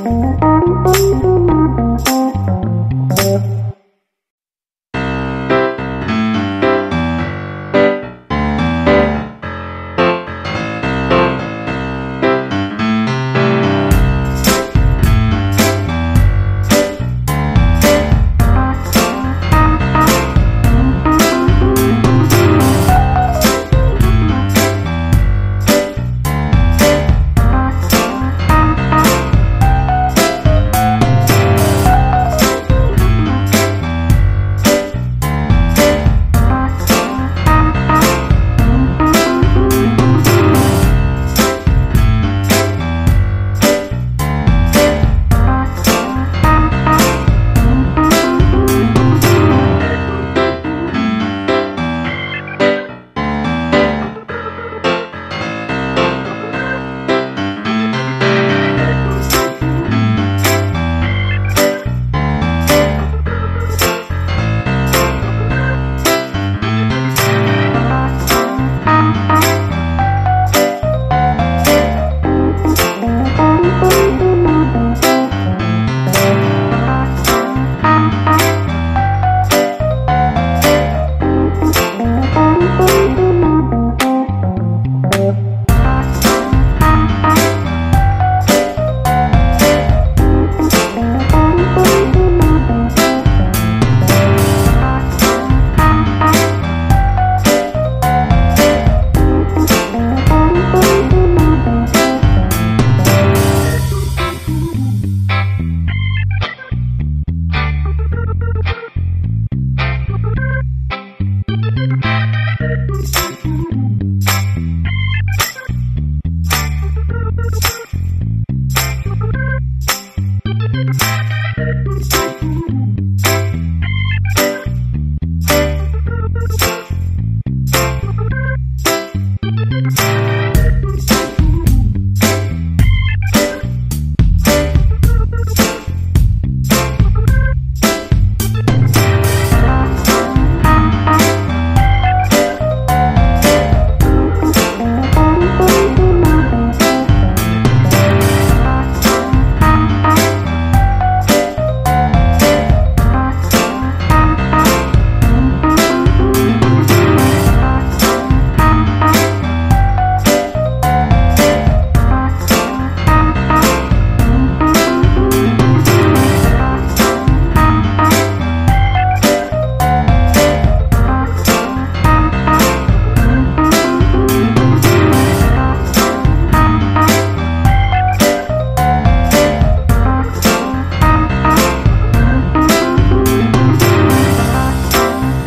嗯。Thank you.